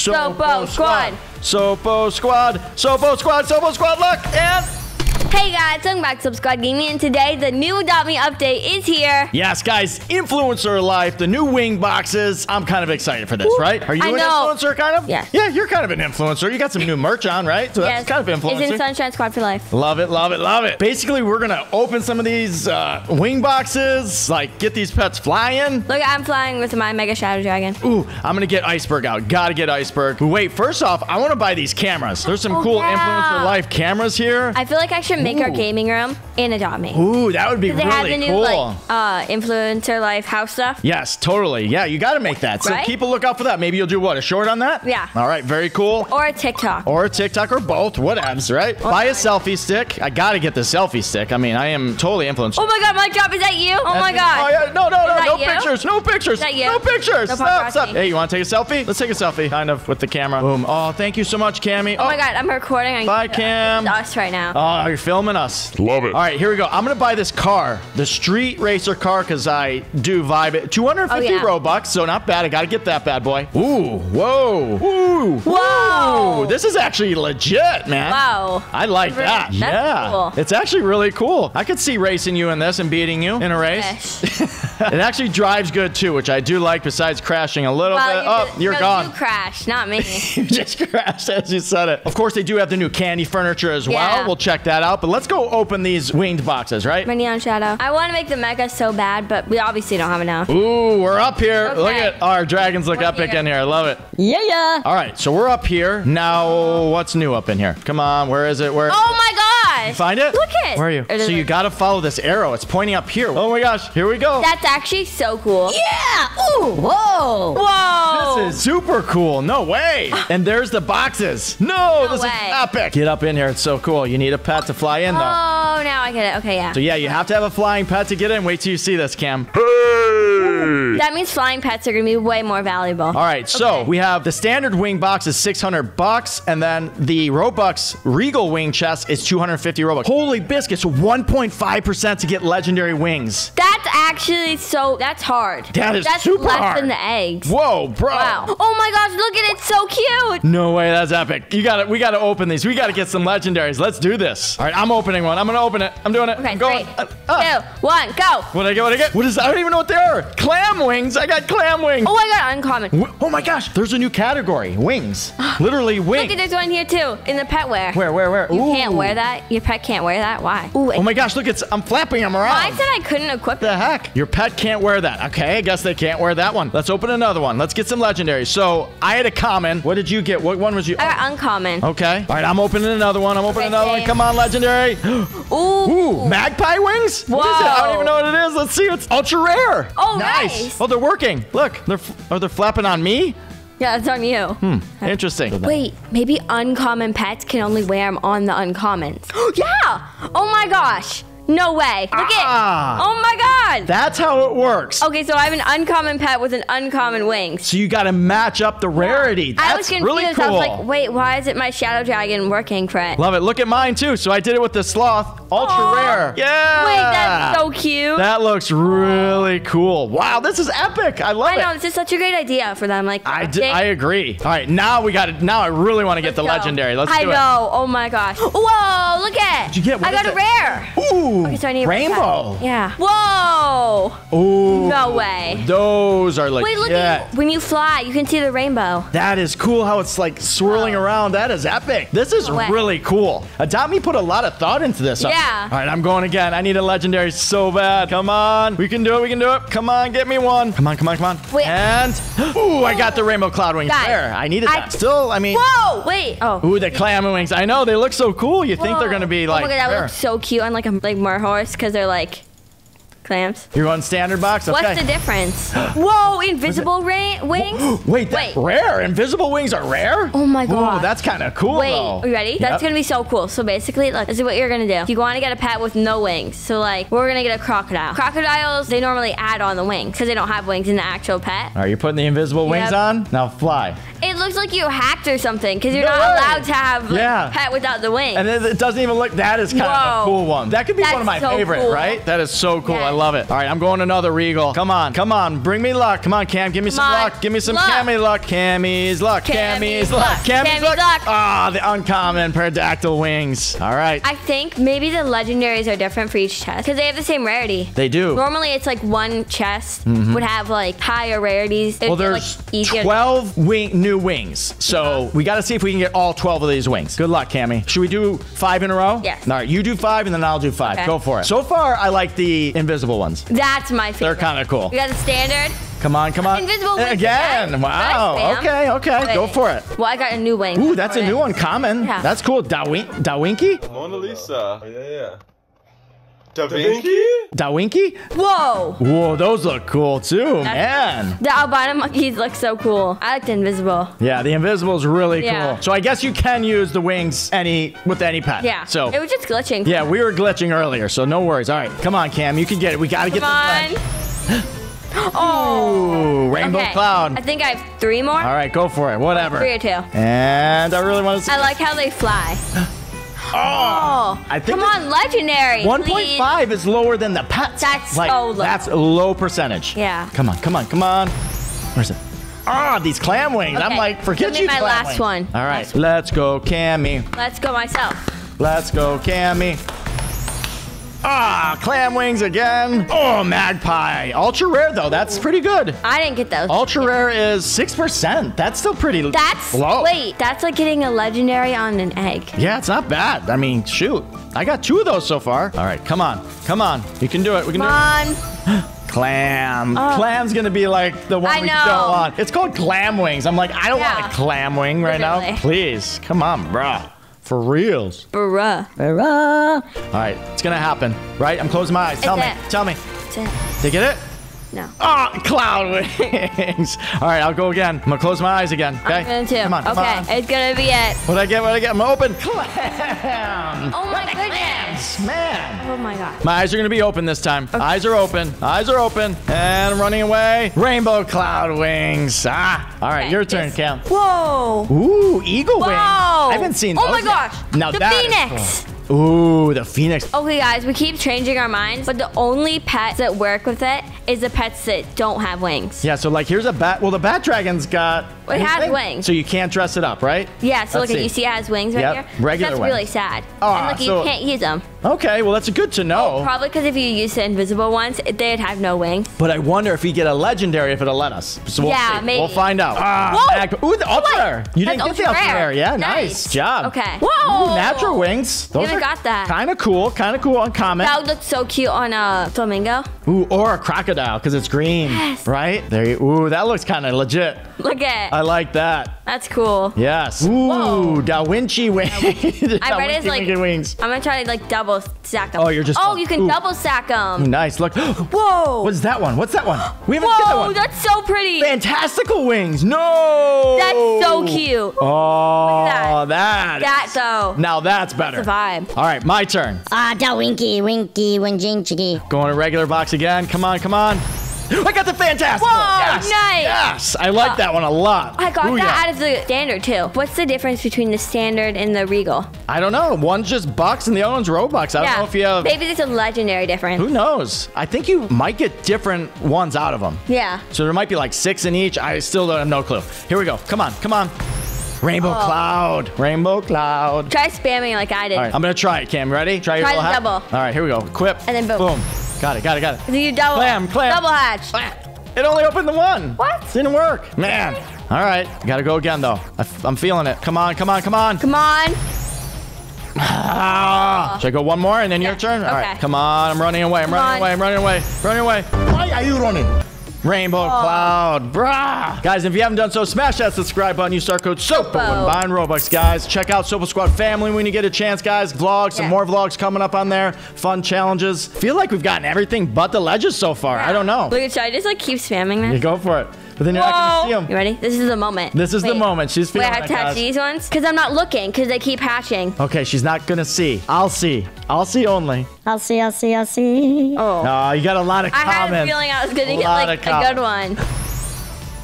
Sopo Squad. Sopo Squad. Sopo Squad. Sopo Squad. Look and. Hey guys, welcome back to Sopo Squad Gaming, and today the new Adopt Me update is here. Yes, guys, influencer life, the new wing boxes. I'm kind of excited for this, right? Are you I an know. influencer, kind of? Yes. Yeah, you're kind of an influencer. You got some new merch on, right? So that's kind of influencer. It's in. Sunshine Squad for life. Love it, love it, love it. Basically, we're gonna open some of these uh, wing boxes, like get these pets flying. Look, I'm flying with my Mega Shadow Dragon. Ooh, I'm gonna get Iceberg out. Gotta get Iceberg. Wait, first off, I wanna buy these cameras. There's some Oh, cool yeah. influencer life cameras here. I feel like I should make our gaming room in Adopt Me. Ooh, that would be They really have the new cool. like uh, influencer life house stuff. Yes, totally. Yeah, you got to make that. So Right? keep a lookout for that. Maybe you'll do what? A short on that? Yeah. All right, very cool. Or a TikTok. Or a TikTok or both, whatevs, right? Buy a selfie stick. I got to get the selfie stick. I mean, I am totally influenced. Oh my god, Mike Drop, is that you? Oh my That's me. god. Oh, yeah. No, no, no, that no you? pictures. No pictures. is that you? No pictures. No stop, stop. Hey, you want to take a selfie? Let's take a selfie, kind of, with the camera. Boom. Oh, thank you so much, Cammy. Oh my god, I'm recording on Bye, Cam. It's us right now. Oh, you're filming us. Love it. All right, here we go. I'm gonna buy this car, the street racer car, because I do vibe it. 250 Oh, yeah. Robux, so not bad. I gotta get that bad boy. Ooh, whoa, ooh, Whoa. Ooh, this is actually legit, man. Wow. I like Really? that. That's yeah, cool. it's actually really cool. I could see racing you in this and beating you in a race. Fish. it actually drives good too, which I do like. Besides crashing a little Well, bit. you Oh, just- you're no, gone. You crashed, not me. You just crashed as you said it. Of course, they do have the new candy furniture as well. Yeah. We'll check that out. But let's go open these winged boxes, right? My neon shadow. I want to make the mega so bad, but we obviously don't have enough. Ooh, we're up here. Okay. Look at our dragons look We're epic here. in here. I love it. Yeah, yeah. All right, so we're up here. Now, what's new up in here? Come on, where is it? Where? Oh my gosh. Find it? Look it. Where are you? Or does So you gotta follow this arrow. It's pointing up here. Oh my gosh, here we go. That's actually so cool. Yeah! Ooh! Whoa! Whoa. This is super cool. No way. And there's the boxes. No, this way. is epic. Get up in here. It's so cool. You need a pet to fly in though. Oh, now I get it. Okay, yeah. So yeah, you have to have a flying pet to get in. Wait till you see this, Cam. That means flying pets are gonna be way more valuable. All right, so Okay. we have the standard wing box is 600 bucks, and then the Robux Regal wing chest is 250 Robux. Holy biscuits, 1.5% to get legendary wings. That's actually so. That's hard. That is that's super less hard. than the eggs. Whoa, bro. Wow. Oh my gosh, look at it. It's so cute. No way, that's epic. You got to We got to open these. We got to get some legendaries. Let's do this. All right, I'm opening one. I'm gonna open it. I'm doing it. Okay, I'm going. three, Uh, uh. two, one, go. What did I get? What did I get? What is? I don't even know what they are. Clam wings. I got clam wings. Oh my god, uncommon. Oh my gosh, there's a new category. Wings. Literally Look wings. at there's one here too, in the pet wear. Where, where, where? You Ooh. can't wear that. Your pet can't wear that. Why? Ooh, Oh my gosh, look, it's I'm flapping them around. I said I couldn't equip the it. Heck? Your pet can't wear that. Okay, I guess they can't wear that one. Let's open another one. Let's get some legendaries. So I had a common. What did you get? What one was you? I got uncommon. Okay. All right, I'm opening another one. I'm opening Okay, another one. Come on, legendary. Ooh. Ooh, magpie wings? What is it? I don't even know what it is. Let's see. It's ultra rare. Oh, nice. nice. Oh, they're working. Look, they're f- are they flapping on me? Yeah, it's on you. Hmm. Interesting. Wait, maybe uncommon pets can only wear them on the uncommons. yeah! Oh my gosh! No way. Look Ah. it. Oh my god. That's how it works. okay, so I have an uncommon pet with an uncommon wings. So you got to match up the rarity. That's I was confused. really cool. I was like, wait, why is it my shadow dragon working for it? Love it. Look at mine too. So I did it with the sloth, ultra Aw. rare. Yeah. Wait, that's so cute. That looks really cool. Wow, this is epic. I love it. I know it. this is such a great idea for them. Like I, d- I agree. All right, now we got it. Now I really want to get the legendary. Let's go. legendary. Let's I do know. Oh my gosh. Whoa! Look at. What'd you get? What I got a rare. it. Ooh, Okay, so I need a rainbow. pet. Yeah. Whoa! Ooh, No way. Those are like. Wait, look at you. When you fly, you can see the rainbow. That is cool how it's like swirling around. That is epic. This is No way. really cool. Adopt Me put a lot of thought into this. Yeah. All right, I'm going again. I need a legendary so bad. Come on. We can do it. We can do it. Come on, get me one. Come on, come on, come on. Wait. And, ooh, I got the rainbow cloud wings Guys, there. I needed I- that. Still, I mean, Whoa! Wait. Oh. ooh, the clam wings. I know, they look so cool. You think they're going to be like, Oh my god, that looks so cute on like a like Merhorse because they're like clams. You're on standard box? Okay. What's the difference? Whoa! Invisible ra- wings. Wait, that's Wait. rare. Invisible wings are rare? Oh my god. that's kind of cool, Wait, though. are you ready? Yep. That's gonna be so cool. So basically, look, this is what you're gonna do. You want to get a pet with no wings. So like, we're gonna get a crocodile. Crocodiles, they normally add on the wings because they don't have wings in the actual pet. All right, you're putting the invisible wings Yep. on? Now fly. It looks like you hacked or something because you're No not way. allowed to have like, Yeah. pet without the wings. And it, it doesn't even look. That is kind of a cool one. That could be one of my That's so favorite, cool. right? That is so cool. I love it. All right, I'm going another Regal. Come on, come on, bring me luck. Come on, Cam, give me some on. luck. Give me some Luck. Cammy luck. Cammy's luck. Cammy's Cammy's luck. luck. Cammy's Cammy's luck. luck. Ah, the uncommon pterodactyl wings. All right, I think maybe the legendaries are different for each chest because they have the same rarity. they do. Normally, it's like one chest would have like higher rarities. It'd Well, there's like, easier. 12 wing, new wings. So we got to see if we can get all 12 of these wings. Good luck, Cammy. Should we do five in a row? Yes. All right, you do five and then I'll do five. Okay. Go for it. So far, I like the invisible ones. That's my favorite. They're kind of cool. We got the standard. Come on, come on. Invisible wings Again. again. Wow. Okay, okay. Wait. Go for it. Well, I got a new wing. Ooh, that's a new one. Common. Yeah. That's cool. Dawin- Dawinky? Mona Lisa. Oh, yeah, yeah. Da Vinci? Dawinky? Whoa. Whoa, those look cool too, man. The albino monkeys look so cool. I like the invisible. Yeah, the invisible is really Yeah. cool. So I guess you can use the wings any with any pet. Yeah. So it was just glitching. yeah, we were glitching earlier, so no worries. All right, come on, Cam, you can get it. We gotta get Come this. on. oh. Ooh, rainbow okay. cloud. I think I have three more. All right, go for it. Whatever. Three or two. And I really want to see. I like how they fly. oh, I think come on, legendary. One point five is lower than the pets. That's like, so low. That's a low percentage. Yeah. Come on, come on, come on. Where's it? Ah, these clam wings. I'm like, forget give me you. my clam last wings. one. All right, Last let's go, Cammy. Let's go myself. Let's go, Cammy. Ah, clam wings again. Oh, magpie. Ultra rare though. That's pretty good. I didn't get those. Ultra rare is six percent. That's still pretty That's low. wait. That's like getting a legendary on an egg. Yeah, it's not bad. I mean, shoot. I got two of those so far. All right, come on. Come on. You can do it. We can do it. on. Clam. Clam's gonna be like the one I we know. don't want. It's called clam wings. I'm like, I don't want a clam wing right now. Please. Come on, bruh. For reals. Bruh. All right, it's gonna happen. Right? I'm closing my eyes. Tell It's me. it. Tell me. That's it. Did you get it? No. Ah, cloud wings. All right, I'll go again. I'm gonna close my eyes again. Okay. I'm going to. Come on. Come okay, on. it's gonna be it. What I get? What I get? I'm open. Clam. Oh my goodness. Man. Oh my god. My eyes are gonna be open this time. Eyes are open. Eyes are open. And I'm running away. Rainbow cloud wings. Ah. All right, Okay, your turn, Cam. Whoa. Ooh, eagle wings. Wow. I haven't seen Oh those my yet. gosh. Now the that is phoenix. cool. Ooh, the phoenix. Okay, guys, we keep changing our minds, but the only pets that work with it is the pets that don't have wings. Yeah, so like here's a bat. Well, the bat dragon's got. It has wings. So you can't dress it up, right? Yeah, so Let's look at see. you see it has wings right Yep, here. regular That's wings. really sad. Ah, and look, so- you can't use them. Okay, well that's a good to know. Probably because if you use the invisible ones, they'd have no wings. But I wonder if we get a legendary if it'll let us. So we'll Yeah, see. maybe. We'll find out. Ah, Whoa! Ooh, the ultra rare. You didn't That's get the ultra rare. rare. Yeah, nice, Nice. job. Okay. Ooh, Whoa! natural wings. Those Haven't got that. Kind of cool. Kind of cool. on Uncommon. That would look so cute on a flamingo. Ooh, or a crocodile because it's green. Yes. Right there. You, ooh, that looks kind of legit. Look at I like that. That's cool. Yes. Ooh, Whoa. Da Vinci wings. I read it's like wings. I'm gonna try to like double stack them. Oh, you're just- Oh, you can ooh. double stack them. Nice. Look. Whoa. What's that one? What's that one? We haven't seen that Whoa, one. that's so pretty. Fantastical wings. No. That's so cute. Oh, that. that. That though. Now that's better. That's a vibe. All right, my turn. Ah, da winky, winky, winjing chicky. Going to regular box again. Come on, come on. I got the fantastic. Whoa, yes, nice. Yes, I like that one a lot. I got that yeah. out of the standard too. What's the difference between the standard and the regal? I don't know. One's just bucks and the other one's Robux. I don't know if you have. Maybe there's a legendary difference. Who knows? I think you might get different ones out of them. Yeah. So there might be like six in each. I still don't have no clue. Here we go. Come on, come on. Rainbow Oh. cloud. Rainbow cloud. Try spamming like I did. All right, I'm gonna try it, Cam. Ready? Try your Try the double. All right, here we go. Equip. And then boom. Boom. Got it, got it, got it. So you double. Clam, clam. Double hatch. It only opened the one. What? Didn't work. Man. All right. Gotta go again, though. I f- I'm feeling it. Come on, come on, come on. Come on. Ah. Should I go one more and then your Yeah, turn? All right. Come on. I'm running away. I'm Come running on. away. I'm running away. Running away. Why are you running? Rainbow oh. Cloud. Brah. Guys, if you haven't done so, smash that subscribe button. Use our code SOPO when buying Robux, guys. Check out Sopo Squad Family when you get a chance, guys. Vlogs, some more vlogs coming up on there. Fun challenges. Feel like we've gotten everything but the ledges so far. I don't know. Look at should I just like keep spamming this. You this? go for it. But then you're not Whoa. going to see them. You ready? This is the moment. This is the moment. She's feeling Wait, feeling I have to hatch these ones? Because I'm not looking, because they keep hatching. Okay, she's not gonna see. I'll see. I'll see only. I'll see, I'll see, I'll see. Oh. Oh, you got a lot of I had a feeling I was gonna A get like a good one.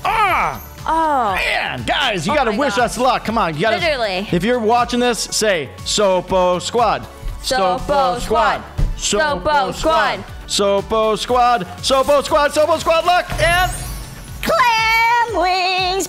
Ah! Oh. Man, guys, you Oh gotta wish gosh. us luck. Come on, you gotta. Literally. If you're watching this, say Sopo Squad. Sopo Squad. Sopo Squad. Sopo Squad. Sopo Squad. Sopo Squad. Luck and Clam wings.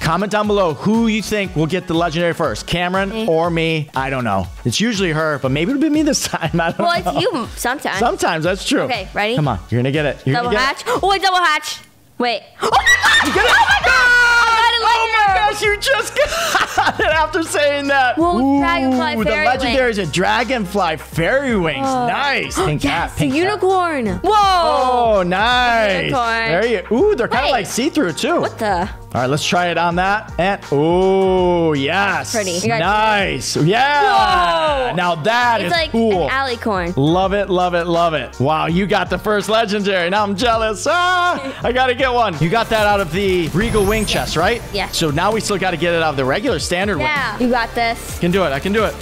Comment down below who you think will get the legendary first, Cameron Me. or me. I don't know. It's usually her, but maybe it'll be me this time. I don't Well, know. it's you sometimes. Sometimes that's true. Okay, ready? Come on, you're gonna get it. You're double gonna get hatch. Oh, wait, double hatch. Wait. Oh my god! It. Get it. Oh my god! I got it Oh my legendary. gosh, you just got it after saying that. Well, Dragonfly Ooh, Fairy The legendary is a Dragonfly Fairy Wings. Oh. nice. Pink hat, Yes, a pink hat. unicorn. Whoa. Oh, nice. Unicorn. There you. Ooh, they're kind of like see-through too. What the? All right, let's try it on that. And oh, yes. Pretty. Nice. Yeah. Whoa. Now that is It's like cool. alicorn. Love it, love it, love it. Wow, you got the first legendary. Now I'm jealous. Ah, I gotta get one. You got that out of the Regal Wing chest, right? Yeah. So now we still gotta get it out of the regular standard wing. Yeah. You got this. Can do it. I can do it.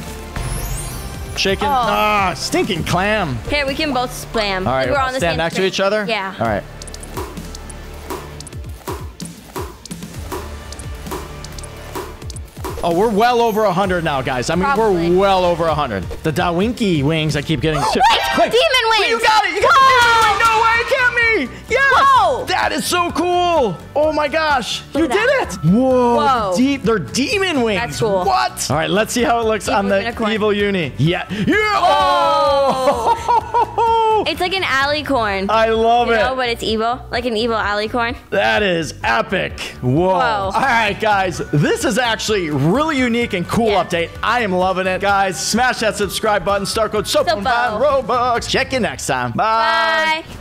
Shaking. Oh. Ah, stinking clam. Here, we can both spam. All right, we're on the stand same next to each other. Yeah. All right. Oh, we're well over 100 now, guys. I mean, Probably. we're well over 100. The Dawinki wings I keep getting. Oh, too. Wait, demon wings. You got it. You got it. No me. Yes. Whoa. That is so cool. Oh my gosh. Look you did that. it. Whoa. Whoa. Deep. They're demon wings. That's cool. What? All right, let's see how it looks on the unicorn. evil uni. Yeah. Yeah. Oh. It's like an alicorn. I love you it. know, but it's evil. Like an evil alicorn. That is epic. Whoa. Whoa. All right, guys. This is actually really unique and cool Yeah. update. I am loving it. Guys, smash that subscribe button. Start code SOAP Sopo. Robux. Check you next time. Bye. Bye.